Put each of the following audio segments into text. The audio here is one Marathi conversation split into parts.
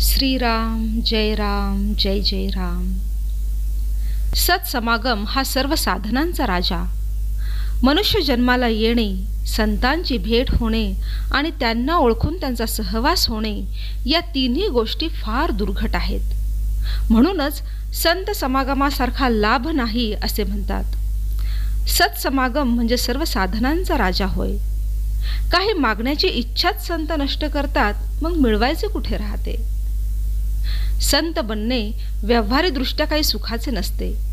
श्रीराम जय राम जय जय राम. सत्समागम हा सर्व साधनांचा राजा. मनुष्य जन्माला येणे संतांची भेट होणे आणि त्यांना ओळखून त्यांचा सहवास होणे या तिन्ही गोष्टी फार दुर्घट आहेत. म्हणूनच संत समागमासारखा लाभ नाही असे म्हणतात. सत्समागम म्हणजे सर्व साधनांचा राजा होय. काही मागण्याची इच्छाच संत नष्ट करतात मग मिळवायचे कुठे राहते? संत बनणे व्यावहारिकदृष्ट्या काही सुखाचे नसते.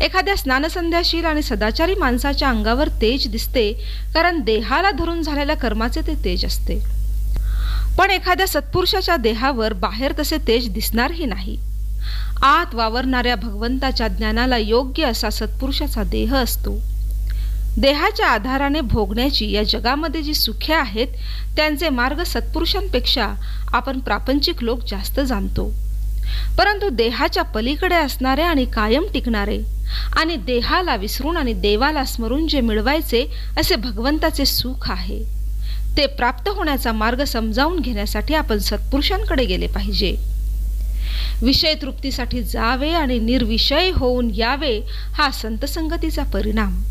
एखाद्या स्नानसंध्याशील आणि सदाचारी माणसाच्या अंगावर तेज दिसते कारण देहाला धरून झालेल्या कर्माचे ते तेज असते. पण एखाद्या सत्पुरुषाच्या देहावर बाहेर तसे तेज दिसणारही नाही. आत वावरणाऱ्या भगवंताच्या ज्ञानाला योग्य असा सत्पुरुषाचा देह असतो. देहाच्या आधाराने भोगण्याची या जगामध्ये जी सुखे आहेत त्यांचे मार्ग सत्पुरुषांपेक्षा आपण प्रापंचिक लोक जास्त जाणतो. परंतु देहाच्या पलीकडे असणारे आणि कायम टिकणारे आणि देहाला विसरून आणि देवाला स्मरून जे मिळवायचे असे भगवंताचे सुख आहे. ते प्राप्त होण्याचा मार्ग समजावून घेण्यासाठी आपण सत्पुरुषांकडे गेले पाहिजे. विषय तृप्तीसाठी जावे आणि निर्विषय होऊन यावे हा संतसंगतीचा परिणाम.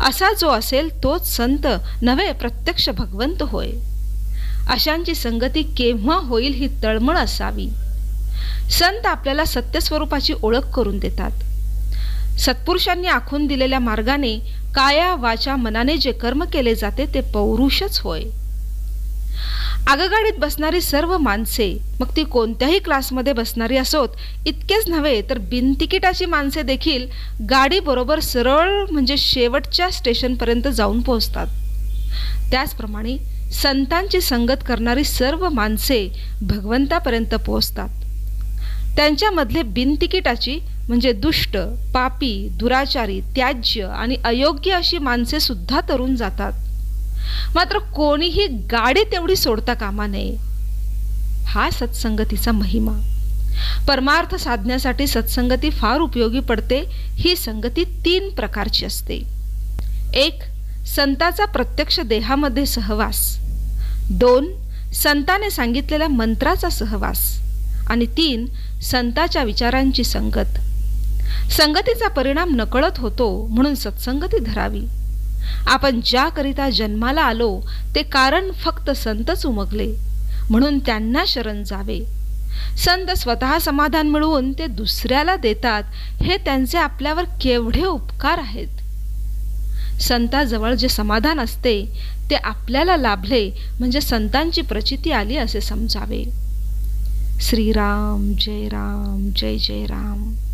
असा जो असेल तोच संत नव्हे प्रत्यक्ष भगवंत होय. अशांची संगती केव्हा होईल ही तळमळ असावी. संत आपल्याला सत्यस्वरूपाची ओळख करून देतात. सत्पुरुषांनी आखून दिलेल्या मार्गाने काया वाचा मनाने जे कर्म केले जाते ते पौरुषच होय. आगगाडीत बसणारी सर्व माणसे मग ती कोणत्याही क्लासमध्ये बसणारी असोत इतकेच नव्हे तर बिनतिकिटाची माणसे देखील गाडीबरोबर सरळ म्हणजे शेवटच्या स्टेशनपर्यंत जाऊन पोहोचतात. त्याचप्रमाणे संतांची संगत करणारी सर्व माणसे भगवंतापर्यंत पोहोचतात. त्यांच्यामधले बिनतिकिटाची म्हणजे दुष्ट पापी दुराचारी त्याज्य आणि अयोग्य अशी माणसे सुद्धा तरुण जातात. मात्र कोणीही गाडी तेवढी सोडता कामा नये. हा सत्संगतीचा महिमा. परमार्थ साधण्यासाठी सत्संगती फार उपयोगी पडते ही संगती तीन प्रकारची असते. एक संताचा प्रत्यक्ष देहामध्ये सहवास. दोन संताने सांगितलेल्या मंत्राचा सहवास. आणि तीन संताच्या विचारांची संगत. संगतीचा परिणाम नकळत होतो म्हणून सत्संगती धरावी. आपण ज्याकरिता जन्माला आलो ते कारण फक्त संतच उमगले. म्हणून त्यांना शरण जावे. संत स्वतः समाधान मिळवून ते दुसऱ्याला देतात हे त्यांचे आपल्यावर केवढे उपकार आहेत? संताजवळ जे समाधान असते ते आपल्याला लाभले म्हणजे संतांची प्रचिती आली असे समजावे. श्रीराम जय राम जय जय राम.